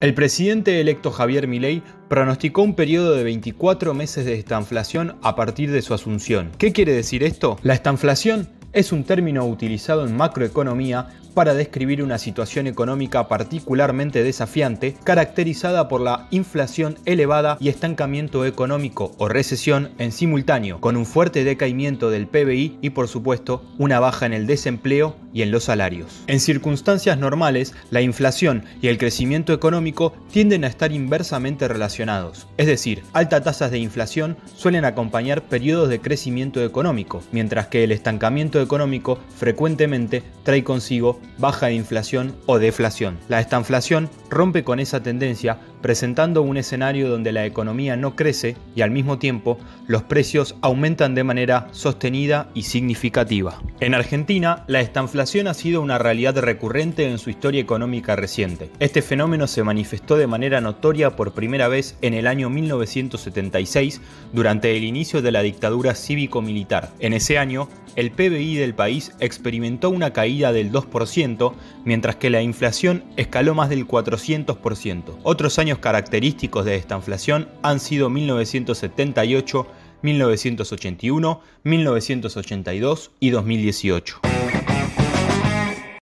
El presidente electo Javier Milei pronosticó un periodo de 24 meses de estanflación a partir de su asunción. ¿Qué quiere decir esto? La estanflación es un término utilizado en macroeconomía para describir una situación económica particularmente desafiante, caracterizada por la inflación elevada y estancamiento económico o recesión en simultáneo, con un fuerte decaimiento del PBI y por supuesto una baja en el desempleo y en los salarios. En circunstancias normales, la inflación y el crecimiento económico tienden a estar inversamente relacionados, es decir, altas tasas de inflación suelen acompañar periodos de crecimiento económico, mientras que el estancamiento económico frecuentemente trae consigo baja de inflación o deflación. La estanflación rompe con esa tendencia presentando un escenario donde la economía no crece y al mismo tiempo los precios aumentan de manera sostenida y significativa. En Argentina, la estanflación ha sido una realidad recurrente en su historia económica reciente. Este fenómeno se manifestó de manera notoria por primera vez en el año 1976 durante el inicio de la dictadura cívico-militar. En ese año, el PBI del país experimentó una caída del 2%, mientras que la inflación escaló más del 400%. Otros característicos de esta inflación han sido 1978, 1981, 1982 y 2018.